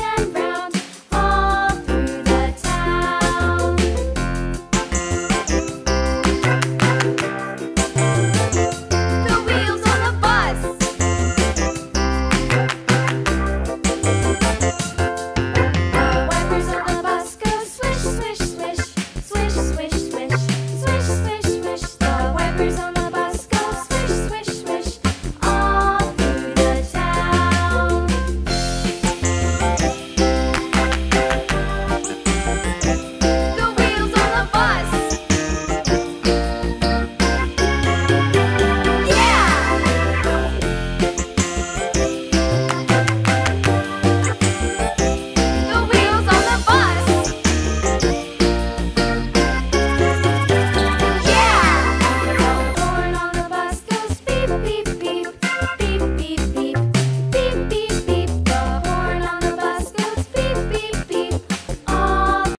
Yeah.